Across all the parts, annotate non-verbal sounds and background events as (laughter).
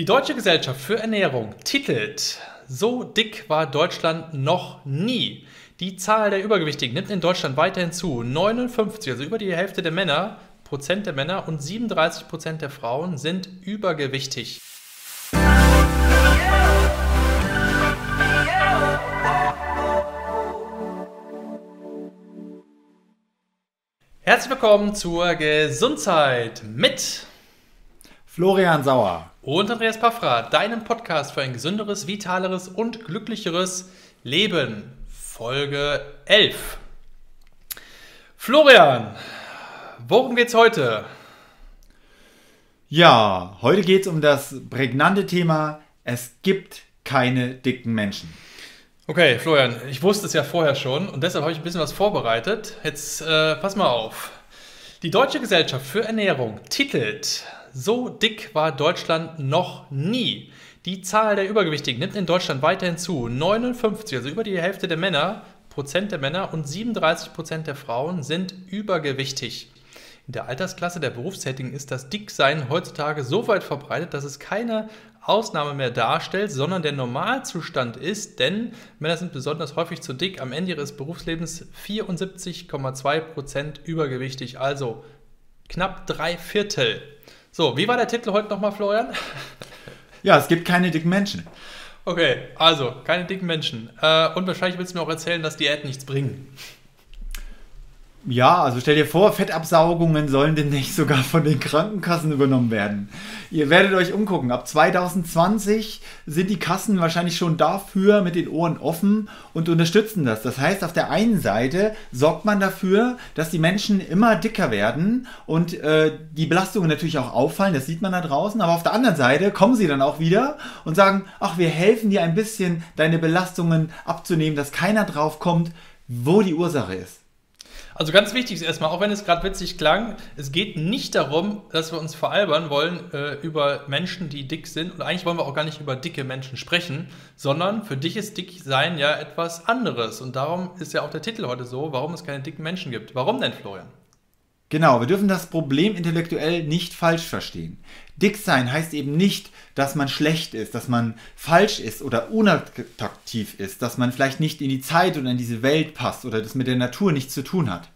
Die Deutsche Gesellschaft für Ernährung titelt, so dick war Deutschland noch nie. Die Zahl der Übergewichtigen nimmt in Deutschland weiterhin zu. 59, also über die Hälfte der Männer, Prozent der Männer und 37 Prozent der Frauen sind übergewichtig. Herzlich willkommen zur Gesundheit mit Florian Sauer und Andreas Paffra, deinem Podcast für ein gesünderes, vitaleres und glücklicheres Leben. Folge 11. Florian, worum geht's heute? Ja, heute geht es um das prägnante Thema, es gibt keine dicken Menschen. Okay, Florian, ich wusste es ja vorher schon und deshalb habe ich ein bisschen was vorbereitet. Jetzt äh, pass mal auf. Die Deutsche Gesellschaft für Ernährung titelt so dick war Deutschland noch nie. Die Zahl der Übergewichtigen nimmt in Deutschland weiterhin zu. 59, also über die Hälfte der Männer, Prozent der Männer und 37 Prozent der Frauen sind übergewichtig. In der Altersklasse der Berufstätigen ist das Dicksein heutzutage so weit verbreitet, dass es keine Ausnahme mehr darstellt, sondern der Normalzustand ist, denn Männer sind besonders häufig zu dick, am Ende ihres Berufslebens 74,2 Prozent übergewichtig, also knapp drei Viertel. So, wie war der Titel heute nochmal, Florian? Ja, es gibt keine dicken Menschen. Okay, also keine dicken Menschen. Äh, und wahrscheinlich willst du mir auch erzählen, dass Diäten nichts bringen. Ja, also stell dir vor, Fettabsaugungen sollen demnächst sogar von den Krankenkassen übernommen werden. Ihr werdet euch umgucken. Ab 2020 sind die Kassen wahrscheinlich schon dafür mit den Ohren offen und unterstützen das. Das heißt, auf der einen Seite sorgt man dafür, dass die Menschen immer dicker werden und äh, die Belastungen natürlich auch auffallen. Das sieht man da draußen. Aber auf der anderen Seite kommen sie dann auch wieder und sagen, ach, wir helfen dir ein bisschen, deine Belastungen abzunehmen, dass keiner drauf kommt, wo die Ursache ist. Also ganz wichtig ist erstmal, auch wenn es gerade witzig klang, es geht nicht darum, dass wir uns veralbern wollen äh, über Menschen, die dick sind. Und eigentlich wollen wir auch gar nicht über dicke Menschen sprechen, sondern für dich ist dick sein ja etwas anderes. Und darum ist ja auch der Titel heute so, warum es keine dicken Menschen gibt. Warum denn, Florian? Genau, wir dürfen das Problem intellektuell nicht falsch verstehen. Dick sein heißt eben nicht, dass man schlecht ist, dass man falsch ist oder unattraktiv ist, dass man vielleicht nicht in die Zeit oder in diese Welt passt oder das mit der Natur nichts zu tun hat.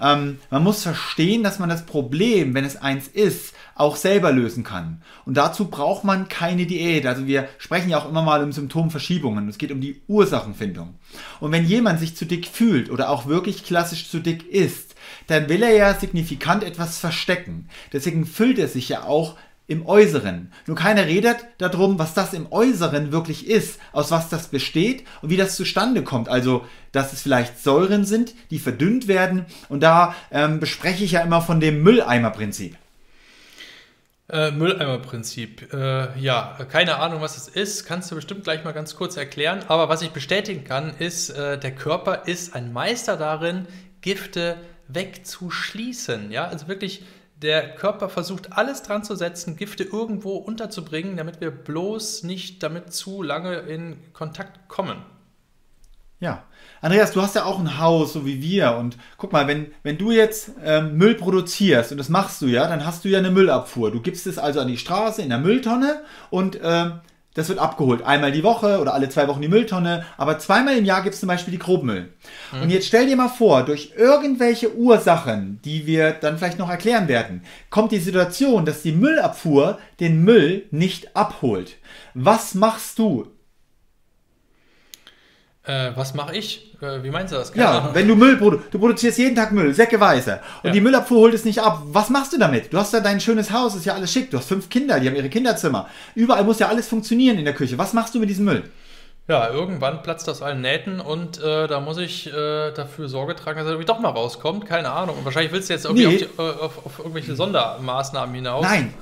Ähm, man muss verstehen, dass man das Problem, wenn es eins ist, auch selber lösen kann. Und dazu braucht man keine Diät. Also wir sprechen ja auch immer mal um Symptomverschiebungen. Es geht um die Ursachenfindung. Und wenn jemand sich zu dick fühlt oder auch wirklich klassisch zu dick ist, dann will er ja signifikant etwas verstecken. Deswegen füllt er sich ja auch im Äußeren. Nur keiner redet darum, was das im Äußeren wirklich ist, aus was das besteht und wie das zustande kommt. Also, dass es vielleicht Säuren sind, die verdünnt werden. Und da ähm, bespreche ich ja immer von dem Mülleimerprinzip. Äh, Mülleimerprinzip. Äh, ja, keine Ahnung, was es ist. Kannst du bestimmt gleich mal ganz kurz erklären. Aber was ich bestätigen kann, ist, äh, der Körper ist ein Meister darin, Gifte wegzuschließen. Ja, also wirklich, der Körper versucht alles dran zu setzen, Gifte irgendwo unterzubringen, damit wir bloß nicht damit zu lange in Kontakt kommen. Ja. Andreas, du hast ja auch ein Haus, so wie wir. Und guck mal, wenn, wenn du jetzt ähm, Müll produzierst, und das machst du ja, dann hast du ja eine Müllabfuhr. Du gibst es also an die Straße in der Mülltonne und ähm, das wird abgeholt. Einmal die Woche oder alle zwei Wochen die Mülltonne. Aber zweimal im Jahr gibt es zum Beispiel die Grobmüll. Mhm. Und jetzt stell dir mal vor, durch irgendwelche Ursachen, die wir dann vielleicht noch erklären werden, kommt die Situation, dass die Müllabfuhr den Müll nicht abholt. Was machst du? Äh, was mache ich? Äh, wie meinst du das? Keine ja, Ahnung. wenn du Müll produ du produzierst jeden Tag Müll, säckeweise. Und ja. die Müllabfuhr holt es nicht ab. Was machst du damit? Du hast ja dein schönes Haus, ist ja alles schick. Du hast fünf Kinder, die haben ihre Kinderzimmer. Überall muss ja alles funktionieren in der Küche. Was machst du mit diesem Müll? Ja, irgendwann platzt das allen Nähten und äh, da muss ich äh, dafür Sorge tragen, dass er irgendwie doch mal rauskommt. Keine Ahnung. Und wahrscheinlich willst du jetzt irgendwie nee. auf, die, äh, auf, auf, irgendwelche Sondermaßnahmen hinaus. Nein,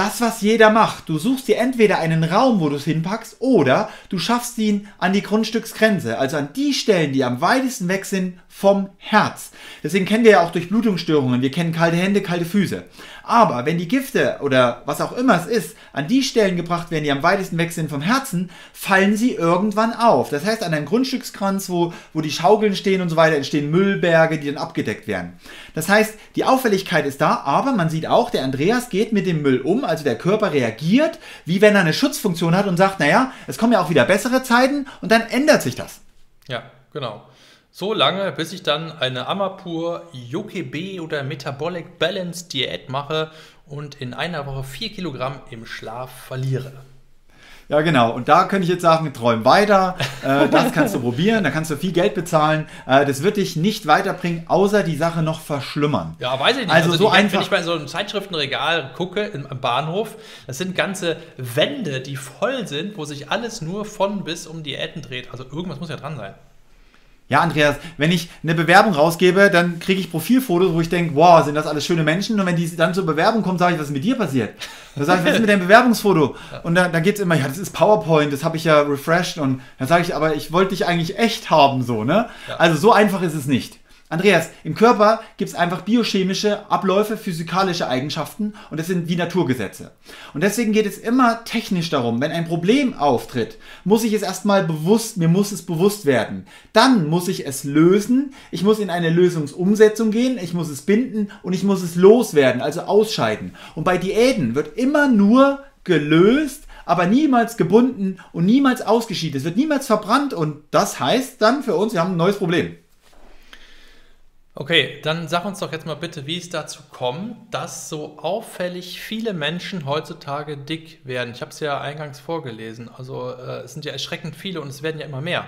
das, was jeder macht. Du suchst dir entweder einen Raum, wo du es hinpackst, oder du schaffst ihn an die Grundstücksgrenze, also an die Stellen, die am weitesten weg sind vom Herz. Deswegen kennen wir ja auch Durchblutungsstörungen, wir kennen kalte Hände, kalte Füße. Aber wenn die Gifte oder was auch immer es ist, an die Stellen gebracht werden, die am weitesten weg sind vom Herzen, fallen sie irgendwann auf. Das heißt, an einem Grundstückskranz, wo, wo die Schaukeln stehen und so weiter, entstehen Müllberge, die dann abgedeckt werden. Das heißt, die Auffälligkeit ist da, aber man sieht auch, der Andreas geht mit dem Müll um, also der Körper reagiert, wie wenn er eine Schutzfunktion hat und sagt, naja, es kommen ja auch wieder bessere Zeiten und dann ändert sich das. Ja, genau. So lange, bis ich dann eine Amapur UKB oder Metabolic Balance Diät mache und in einer Woche 4 Kilogramm im Schlaf verliere. Ja, genau. Und da könnte ich jetzt sagen, träum weiter. Äh, das kannst du (laughs) probieren. Da kannst du viel Geld bezahlen. Äh, das wird dich nicht weiterbringen, außer die Sache noch verschlimmern. Ja, weiß ich nicht. Also, so die, einfach. Wenn ich bei so einem Zeitschriftenregal gucke im, im Bahnhof, das sind ganze Wände, die voll sind, wo sich alles nur von bis um Diäten dreht. Also irgendwas muss ja dran sein. Ja, Andreas, wenn ich eine Bewerbung rausgebe, dann kriege ich Profilfotos, wo ich denke, wow, sind das alles schöne Menschen? Und wenn die dann zur Bewerbung kommen, sage ich, was ist mit dir passiert? Dann sage ich, was ist mit deinem Bewerbungsfoto? Und dann, dann geht es immer, ja, das ist PowerPoint, das habe ich ja refreshed. Und dann sage ich, aber ich wollte dich eigentlich echt haben, so, ne? Ja. Also so einfach ist es nicht. Andreas, im Körper gibt es einfach biochemische Abläufe, physikalische Eigenschaften und das sind wie Naturgesetze. Und deswegen geht es immer technisch darum, wenn ein Problem auftritt, muss ich es erstmal bewusst, mir muss es bewusst werden. Dann muss ich es lösen, ich muss in eine Lösungsumsetzung gehen, ich muss es binden und ich muss es loswerden, also ausscheiden. Und bei Diäten wird immer nur gelöst, aber niemals gebunden und niemals ausgeschieden. Es wird niemals verbrannt und das heißt dann für uns, wir haben ein neues Problem. Okay, dann sag uns doch jetzt mal bitte, wie es dazu kommt, dass so auffällig viele Menschen heutzutage dick werden. Ich habe es ja eingangs vorgelesen. Also äh, es sind ja erschreckend viele und es werden ja immer mehr.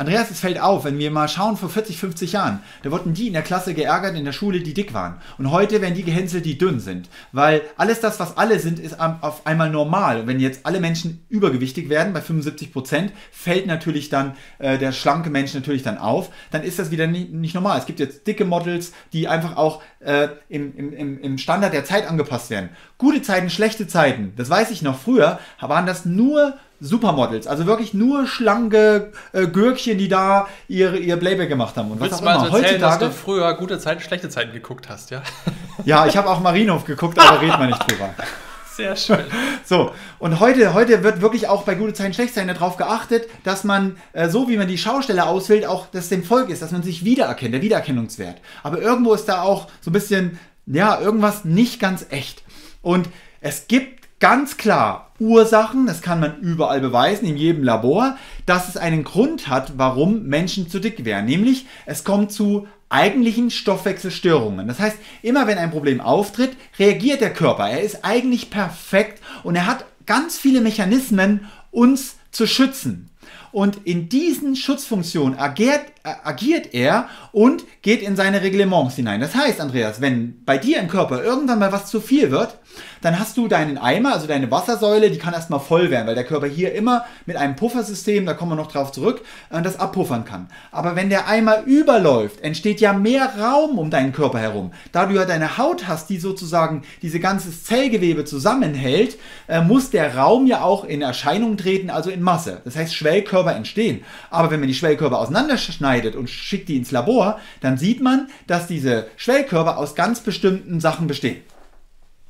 Andreas, es fällt auf, wenn wir mal schauen, vor 40, 50 Jahren, da wurden die in der Klasse geärgert in der Schule, die dick waren. Und heute werden die gehänselt, die dünn sind. Weil alles das, was alle sind, ist auf einmal normal. Und wenn jetzt alle Menschen übergewichtig werden, bei 75 Prozent, fällt natürlich dann äh, der schlanke Mensch natürlich dann auf. Dann ist das wieder nicht, nicht normal. Es gibt jetzt dicke Models, die einfach auch äh, im, im, im Standard der Zeit angepasst werden. Gute Zeiten, schlechte Zeiten, das weiß ich noch. Früher waren das nur Supermodels, also wirklich nur schlanke äh, Gürkchen, die da ihre, ihr Playback gemacht haben. Und Willst was du auch mal immer. erzählen, dass du Heutzutage, früher gute Zeiten, schlechte Zeiten geguckt hast, ja? (laughs) ja, ich habe auch Marienhof geguckt, aber redet man nicht drüber. (laughs) Sehr schön. (laughs) So, und heute, heute wird wirklich auch bei gute Zeiten, schlecht sein darauf geachtet, dass man, äh, so wie man die Schausteller auswählt, auch das dem Volk ist, dass man sich wiedererkennt, der Wiedererkennungswert. Aber irgendwo ist da auch so ein bisschen, ja, irgendwas nicht ganz echt. Und es gibt ganz klar Ursachen, das kann man überall beweisen, in jedem Labor, dass es einen Grund hat, warum Menschen zu dick werden. Nämlich, es kommt zu eigentlichen Stoffwechselstörungen. Das heißt, immer wenn ein Problem auftritt, reagiert der Körper. Er ist eigentlich perfekt und er hat ganz viele Mechanismen, uns zu schützen. Und in diesen Schutzfunktionen agiert, äh, agiert er und geht in seine Reglements hinein. Das heißt, Andreas, wenn bei dir im Körper irgendwann mal was zu viel wird, dann hast du deinen Eimer, also deine Wassersäule, die kann erstmal voll werden, weil der Körper hier immer mit einem Puffersystem, da kommen wir noch drauf zurück, äh, das abpuffern kann. Aber wenn der Eimer überläuft, entsteht ja mehr Raum um deinen Körper herum. Da du ja deine Haut hast, die sozusagen diese ganze Zellgewebe zusammenhält, äh, muss der Raum ja auch in Erscheinung treten, also in Masse. Das heißt, Schwellkörper entstehen. Aber wenn man die Schwellkörper auseinanderschneidet und schickt die ins Labor, dann sieht man, dass diese Schwellkörper aus ganz bestimmten Sachen bestehen.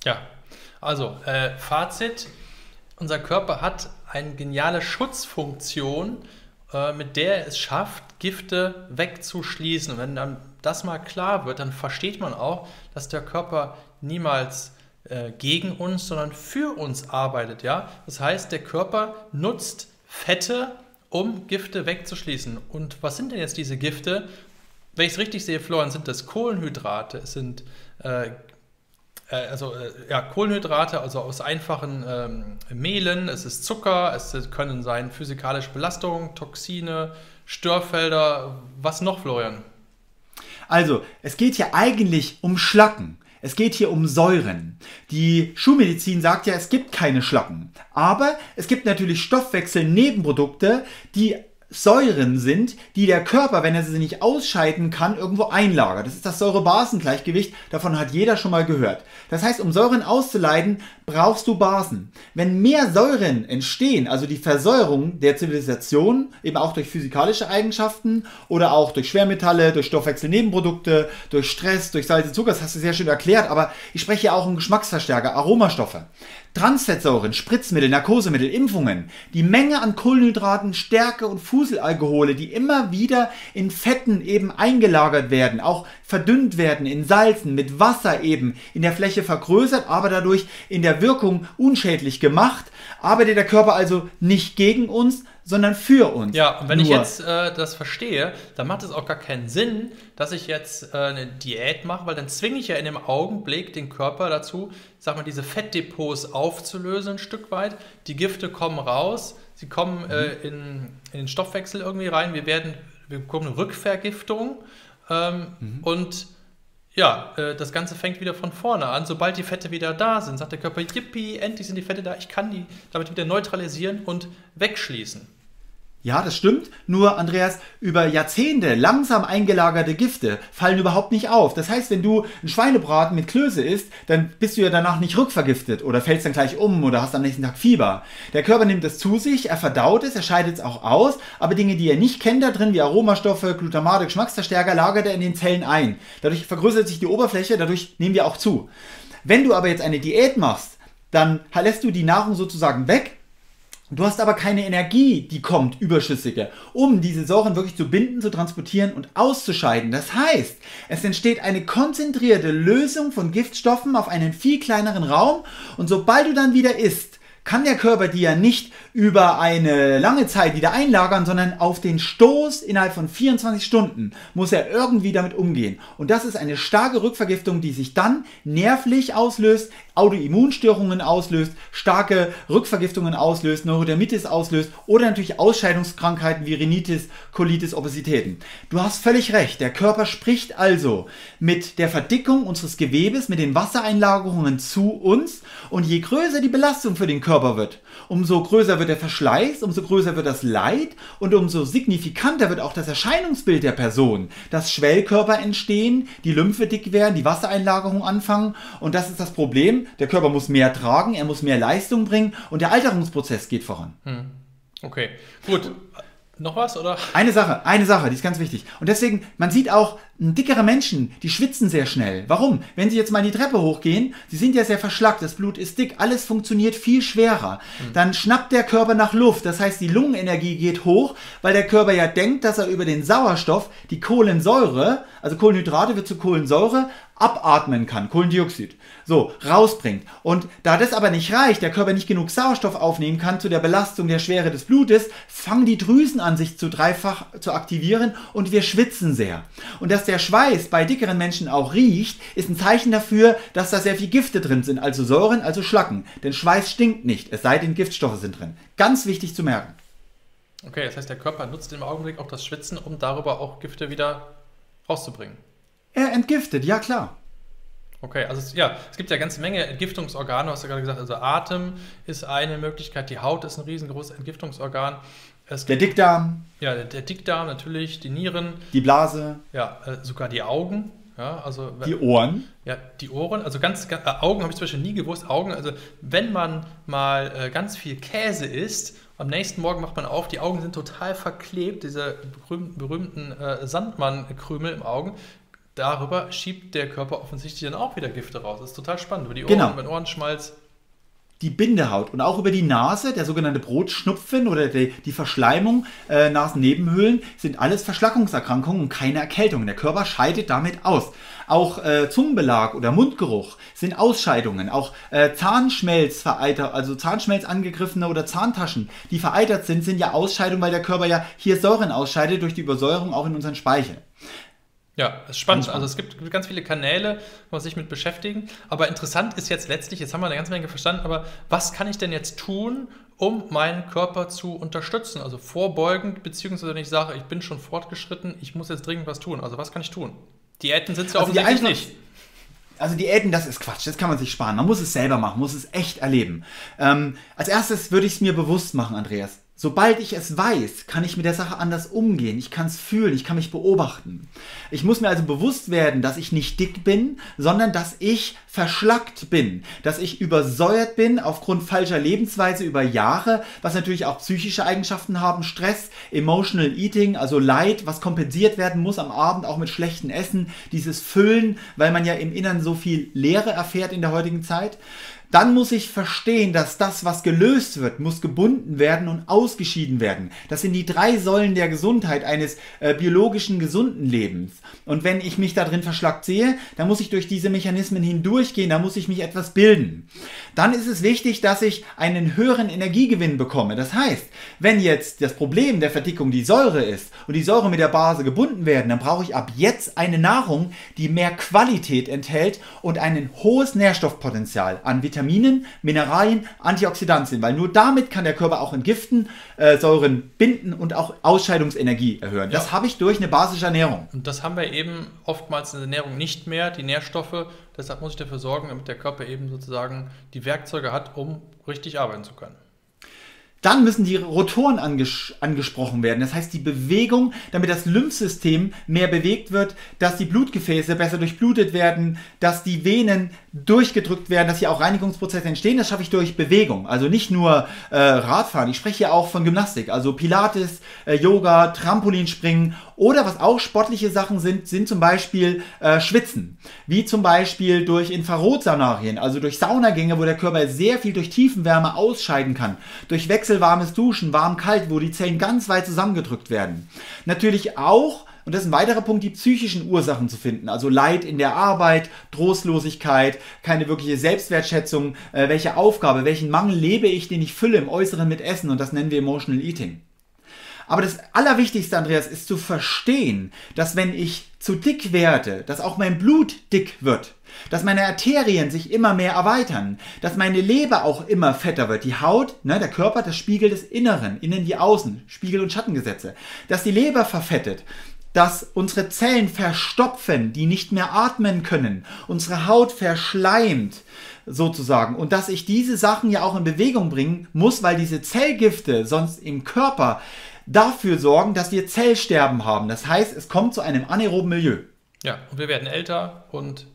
Ja, also äh, Fazit, unser Körper hat eine geniale Schutzfunktion, äh, mit der er es schafft, Gifte wegzuschließen. Und wenn dann das mal klar wird, dann versteht man auch, dass der Körper niemals äh, gegen uns, sondern für uns arbeitet. Ja? Das heißt, der Körper nutzt Fette, um Gifte wegzuschließen. Und was sind denn jetzt diese Gifte? Wenn ich es richtig sehe, Florian, sind das Kohlenhydrate, es sind äh, äh, also äh, ja, Kohlenhydrate, also aus einfachen ähm, Mehlen, es ist Zucker, es können sein physikalische Belastungen, Toxine, Störfelder, was noch, Florian? Also, es geht hier eigentlich um Schlacken. Es geht hier um Säuren. Die Schulmedizin sagt ja, es gibt keine Schlacken. Aber es gibt natürlich Stoffwechselnebenprodukte, die Säuren sind, die der Körper, wenn er sie nicht ausscheiden kann, irgendwo einlagert. Das ist das Säure-Basen-Gleichgewicht, davon hat jeder schon mal gehört. Das heißt, um Säuren auszuleiten, brauchst du Basen. Wenn mehr Säuren entstehen, also die Versäuerung der Zivilisation, eben auch durch physikalische Eigenschaften oder auch durch Schwermetalle, durch Stoffwechselnebenprodukte, durch Stress, durch Salze, Zucker, das hast du sehr schön erklärt, aber ich spreche ja auch um Geschmacksverstärker, Aromastoffe. Transfettsäuren, Spritzmittel, Narkosemittel, Impfungen, die Menge an Kohlenhydraten, Stärke und Fuselalkohole, die immer wieder in Fetten eben eingelagert werden, auch verdünnt werden in Salzen, mit Wasser eben in der Fläche vergrößert, aber dadurch in der Wirkung unschädlich gemacht, arbeitet der Körper also nicht gegen uns, sondern für uns. Ja, und wenn Nur. ich jetzt äh, das verstehe, dann macht es auch gar keinen Sinn, dass ich jetzt äh, eine Diät mache, weil dann zwinge ich ja in dem Augenblick den Körper dazu, sag mal, diese Fettdepots aufzulösen ein Stück weit. Die Gifte kommen raus, sie kommen äh, mhm. äh, in, in, den Stoffwechsel irgendwie rein. Wir werden, wir bekommen eine Rückvergiftung ähm, mhm. und ja, äh, das Ganze fängt wieder von vorne an. Sobald die Fette wieder da sind, sagt der Körper, yippie, endlich sind die Fette da, ich kann die damit wieder neutralisieren und wegschließen. Ja, das stimmt. Nur, Andreas, über Jahrzehnte langsam eingelagerte Gifte fallen überhaupt nicht auf. Das heißt, wenn du einen Schweinebraten mit Klöße isst, dann bist du ja danach nicht rückvergiftet oder fällst dann gleich um oder hast am nächsten Tag Fieber. Der Körper nimmt es zu sich, er verdaut es, er scheidet es auch aus, aber Dinge, die er nicht kennt da drin, wie Aromastoffe, Glutamate, Geschmacksverstärker, lagert er in den Zellen ein. Dadurch vergrößert sich die Oberfläche, dadurch nehmen wir auch zu. Wenn du aber jetzt eine Diät machst, dann lässt du die Nahrung sozusagen weg Du hast aber keine Energie, die kommt, überschüssige, um diese Säuren wirklich zu binden, zu transportieren und auszuscheiden. Das heißt, es entsteht eine konzentrierte Lösung von Giftstoffen auf einen viel kleineren Raum und sobald du dann wieder isst, kann der Körper die ja nicht über eine lange Zeit wieder einlagern, sondern auf den Stoß innerhalb von 24 Stunden muss er irgendwie damit umgehen. Und das ist eine starke Rückvergiftung, die sich dann nervlich auslöst, Autoimmunstörungen auslöst, starke Rückvergiftungen auslöst, Neurodermitis auslöst oder natürlich Ausscheidungskrankheiten wie Rhinitis, Colitis, Obesitäten. Du hast völlig recht. Der Körper spricht also mit der Verdickung unseres Gewebes, mit den Wassereinlagerungen zu uns und je größer die Belastung für den Körper wird, umso größer wird der Verschleiß, umso größer wird das Leid und umso signifikanter wird auch das Erscheinungsbild der Person. Dass Schwellkörper entstehen, die Lymphe dick werden, die Wassereinlagerung anfangen und das ist das Problem. Der Körper muss mehr tragen, er muss mehr Leistung bringen und der Alterungsprozess geht voran. Hm. Okay, gut. Noch was, oder? Eine Sache, eine Sache, die ist ganz wichtig. Und deswegen, man sieht auch, dickere Menschen, die schwitzen sehr schnell. Warum? Wenn sie jetzt mal die Treppe hochgehen, sie sind ja sehr verschlackt, das Blut ist dick, alles funktioniert viel schwerer. Mhm. Dann schnappt der Körper nach Luft, das heißt, die Lungenenergie geht hoch, weil der Körper ja denkt, dass er über den Sauerstoff die Kohlensäure, also Kohlenhydrate wird zu Kohlensäure, abatmen kann, Kohlendioxid, so, rausbringt. Und da das aber nicht reicht, der Körper nicht genug Sauerstoff aufnehmen kann zu der Belastung der Schwere des Blutes, fangen die Drüsen an, sich zu dreifach zu aktivieren und wir schwitzen sehr. Und dass der Schweiß bei dickeren Menschen auch riecht, ist ein Zeichen dafür, dass da sehr viel Gifte drin sind, also Säuren, also Schlacken. Denn Schweiß stinkt nicht, es sei denn, Giftstoffe sind drin. Ganz wichtig zu merken. Okay, das heißt, der Körper nutzt im Augenblick auch das Schwitzen, um darüber auch Gifte wieder rauszubringen. Er entgiftet, ja klar. Okay, also ja, es gibt ja eine ganze Menge Entgiftungsorgane, hast du gerade gesagt. Also Atem ist eine Möglichkeit, die Haut ist ein riesengroßes Entgiftungsorgan. Es der Dickdarm. Ja, der, der, Dickdarm natürlich, die Nieren. Die Blase. Ja, äh, sogar die Augen. Ja, also, die Ohren. Ja, die Ohren. Also ganz, ganz äh, Augen habe ich zum Beispiel nie gewusst. Augen, also wenn man mal äh, ganz viel Käse isst, am nächsten Morgen macht man auf, die Augen sind total verklebt, diese berühmten, berühmten äh, Sandmann-Krümel im Augen darüber schiebt der Körper offensichtlich dann auch wieder Gifte raus. Das ist total spannend. Über die Ohren, genau. über den Ohrenschmalz. Die Bindehaut und auch über die Nase, der sogenannte Brotschnupfen oder die, die Verschleimung, äh, Nasennebenhöhlen, sind alles Verschlackungserkrankungen und keine Erkältung. Der Körper scheidet damit aus. Auch äh, Zungenbelag oder Mundgeruch sind Ausscheidungen. Auch äh, Zahnschmelz also Zahnschmelz angegriffene oder Zahntaschen, die vereitert sind, sind ja Ausscheidungen, weil der Körper ja hier Säuren ausscheidet durch die Übersäuerung auch in unseren Speichel. Ja, das ist spannend. Also es gibt ganz viele Kanäle, wo man sich mit beschäftigen. Aber interessant ist jetzt letztlich, jetzt haben wir eine ganze Menge verstanden, aber was kann ich denn jetzt tun, um meinen Körper zu unterstützen? Also vorbeugend, beziehungsweise wenn ich sage, ich bin schon fortgeschritten, ich muss jetzt dringend was tun. Also was kann ich tun? Diäten sind es ja also offensichtlich nicht. Also Diäten, das ist Quatsch, das kann man sich sparen. Man muss es selber machen, muss es echt erleben. Ähm, als erstes würde ich es mir bewusst machen, Andreas Sobald ich es weiß, kann ich mit der Sache anders umgehen. Ich kann es fühlen, ich kann mich beobachten. Ich muss mir also bewusst werden, dass ich nicht dick bin, sondern dass ich verschlackt bin, dass ich übersäuert bin aufgrund falscher Lebensweise über Jahre, was natürlich auch psychische Eigenschaften haben, Stress, Emotional Eating, also Leid, was kompensiert werden muss am Abend auch mit schlechtem Essen, dieses Füllen, weil man ja im Innern so viel Leere erfährt in der heutigen Zeit dann muss ich verstehen, dass das, was gelöst wird, muss gebunden werden und ausgeschieden werden. Das sind die drei Säulen der Gesundheit eines äh, biologischen, gesunden Lebens. Und wenn ich mich da drin verschlackt sehe, dann muss ich durch diese Mechanismen hindurchgehen, da muss ich mich etwas bilden. Dann ist es wichtig, dass ich einen höheren Energiegewinn bekomme. Das heißt, wenn jetzt das Problem der Verdickung die Säure ist und die Säure mit der Base gebunden werden, dann brauche ich ab jetzt eine Nahrung, die mehr Qualität enthält und ein hohes Nährstoffpotenzial an Vitaminen Mineralien, Antioxidantien, weil nur damit kann der Körper auch entgiften, äh, Säuren binden und auch Ausscheidungsenergie erhöhen. Das ja. habe ich durch eine basische Ernährung. Und das haben wir eben oftmals in der Ernährung nicht mehr, die Nährstoffe. Deshalb muss ich dafür sorgen, damit der Körper eben sozusagen die Werkzeuge hat, um richtig arbeiten zu können. Dann müssen die Rotoren anges angesprochen werden. Das heißt, die Bewegung, damit das Lymphsystem mehr bewegt wird, dass die Blutgefäße besser durchblutet werden, dass die Venen durchgedrückt werden, dass hier auch Reinigungsprozesse entstehen. Das schaffe ich durch Bewegung. Also nicht nur äh, Radfahren. Ich spreche hier auch von Gymnastik. Also Pilates, äh, Yoga, Trampolinspringen oder was auch sportliche Sachen sind, sind zum Beispiel äh, Schwitzen. Wie zum Beispiel durch Infrarotsaunarien, also durch Saunagänge, wo der Körper sehr viel durch Tiefenwärme ausscheiden kann. Durch wechselwarmes Duschen, warm-kalt, wo die Zellen ganz weit zusammengedrückt werden. Natürlich auch und das ist ein weiterer Punkt, die psychischen Ursachen zu finden. Also Leid in der Arbeit, Trostlosigkeit, keine wirkliche Selbstwertschätzung, äh, welche Aufgabe, welchen Mangel lebe ich, den ich fülle im Äußeren mit Essen und das nennen wir Emotional Eating. Aber das Allerwichtigste, Andreas, ist zu verstehen, dass wenn ich zu dick werde, dass auch mein Blut dick wird, dass meine Arterien sich immer mehr erweitern, dass meine Leber auch immer fetter wird, die Haut, ne, der Körper, das Spiegel des Inneren, innen wie außen, Spiegel- und Schattengesetze, dass die Leber verfettet, dass unsere Zellen verstopfen, die nicht mehr atmen können, unsere Haut verschleimt sozusagen. Und dass ich diese Sachen ja auch in Bewegung bringen muss, weil diese Zellgifte sonst im Körper dafür sorgen, dass wir Zellsterben haben. Das heißt, es kommt zu einem anaeroben Milieu. Ja, und wir werden älter und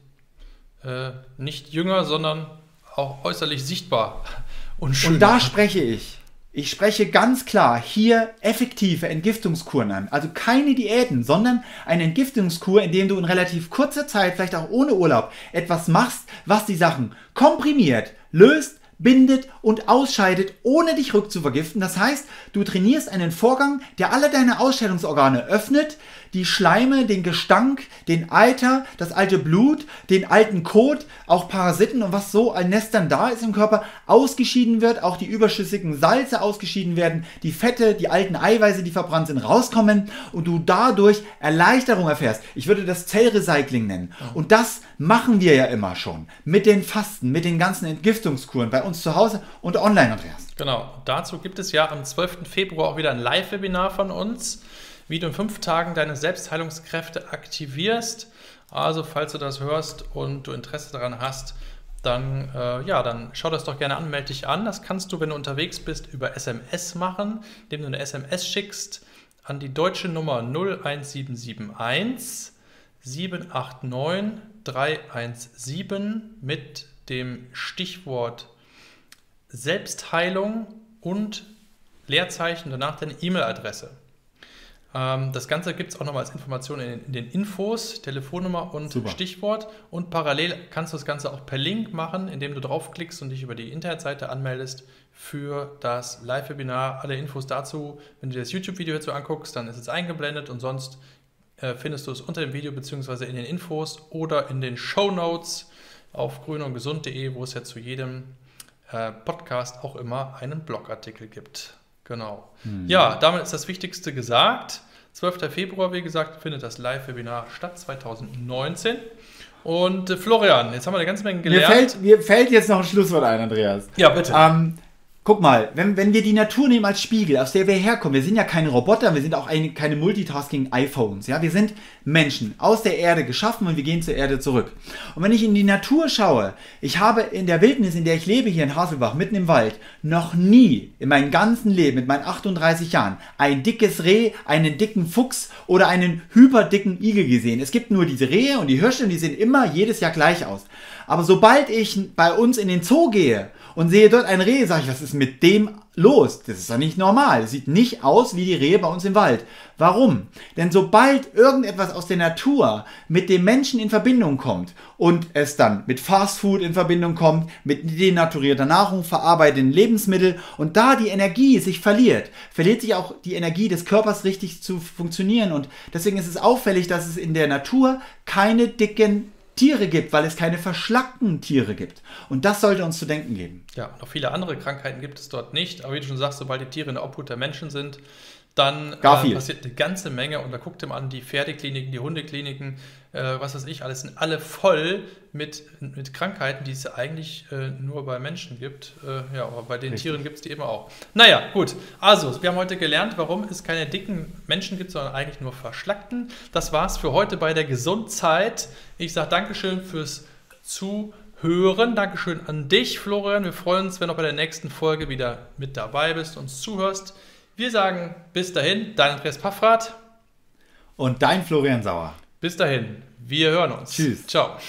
äh, nicht jünger, sondern auch äußerlich sichtbar (laughs) und schön. Und da spreche ich. Ich spreche ganz klar hier effektive Entgiftungskuren an. Also keine Diäten, sondern eine Entgiftungskur, in dem du in relativ kurzer Zeit, vielleicht auch ohne Urlaub, etwas machst, was die Sachen komprimiert, löst, bindet und ausscheidet, ohne dich rückzuvergiften. Das heißt, du trainierst einen Vorgang, der alle deine Ausscheidungsorgane öffnet, die Schleime, den Gestank, den Eiter, das alte Blut, den alten Kot, auch Parasiten und was so an Nestern da ist im Körper, ausgeschieden wird, auch die überschüssigen Salze ausgeschieden werden, die Fette, die alten Eiweiße, die verbrannt sind, rauskommen und du dadurch Erleichterung erfährst. Ich würde das Zellrecycling nennen. Und das machen wir ja immer schon mit den Fasten, mit den ganzen Entgiftungskuren bei uns zu Hause und online, Andreas. Genau, dazu gibt es ja am 12. Februar auch wieder ein Live-Webinar von uns wie du in fünf Tagen deine Selbstheilungskräfte aktivierst. Also, falls du das hörst und du Interesse daran hast, dann, äh, ja, dann schau das doch gerne an, melde dich an. Das kannst du, wenn du unterwegs bist, über SMS machen, indem du eine SMS schickst an die deutsche Nummer 01771 789 317 mit dem Stichwort Selbstheilung und Leerzeichen, danach deine E-Mail-Adresse. Ähm, das Ganze gibt es auch nochmal als Information in, in, den Infos, Telefonnummer und Super. Stichwort. Und parallel kannst du das Ganze auch per Link machen, indem du draufklickst und dich über die Internetseite anmeldest für das Live-Webinar. Alle Infos dazu, wenn du dir das YouTube-Video dazu anguckst, dann ist es eingeblendet und sonst äh, findest du es unter dem Video bzw. in den Infos oder in den Show Notes auf grünundgesund.de, wo es ja zu jedem äh, Podcast auch immer einen Blogartikel gibt. Genau. Hm. Ja, damit ist das Wichtigste gesagt. 12. Februar, wie gesagt, findet das Live-Webinar statt, 2019. Und äh, Florian, jetzt haben wir eine ganze Menge gelernt. Mir fällt, mir fällt jetzt noch ein Schlusswort ein, Andreas. Ja, bitte. Ähm, Guck mal, wenn, wenn wir die Natur nehmen als Spiegel, aus der wir herkommen, wir sind ja keine Roboter, wir sind auch eine, keine Multitasking-iPhones, ja, wir sind Menschen, aus der Erde geschaffen und wir gehen zur Erde zurück. Und wenn ich in die Natur schaue, ich habe in der Wildnis, in der ich lebe, hier in Haselbach, mitten im Wald, noch nie in meinem ganzen Leben, mit meinen 38 Jahren, ein dickes Reh, einen dicken Fuchs oder einen hyperdicken Igel gesehen. Es gibt nur diese Rehe und die Hirsche und die sehen immer jedes Jahr gleich aus. Aber sobald ich bei uns in den Zoo gehe und sehe dort ein Reh, sage ich, was ist mit dem los? Das ist doch nicht normal. Das sieht nicht aus wie die Rehe bei uns im Wald. Warum? Denn sobald irgendetwas aus der Natur mit dem Menschen in Verbindung kommt und es dann mit Fastfood in Verbindung kommt, mit denaturierter Nahrung, verarbeiteten Lebensmitteln und da die Energie sich verliert, verliert sich auch die Energie des Körpers richtig zu funktionieren und deswegen ist es auffällig, dass es in der Natur keine dicken Tiere gibt, weil es keine verschlackten Tiere gibt. Und das sollte uns zu denken geben. Ja, noch viele andere Krankheiten gibt es dort nicht. Aber wie du schon sagst, sobald die Tiere in der Obhut der Menschen sind, dann äh, passiert eine ganze Menge. Und da guckt mal an, die Pferdekliniken, die Hundekliniken, äh, was weiß ich, alles sind alle voll mit, mit Krankheiten, die es eigentlich äh, nur bei Menschen gibt. Äh, ja, aber bei den Richtig. Tieren gibt es die immer auch. Naja, gut. Also, wir haben heute gelernt, warum es keine dicken Menschen gibt, sondern eigentlich nur verschlackten. Das war's für heute bei der Gesundheit. Ich sage Dankeschön fürs Zuhören. Dankeschön an dich, Florian. Wir freuen uns, wenn du bei der nächsten Folge wieder mit dabei bist und uns zuhörst. Wir sagen bis dahin, dein Andreas Paffrath. Und dein Florian Sauer. Bis dahin, wir hören uns. Tschüss. Ciao.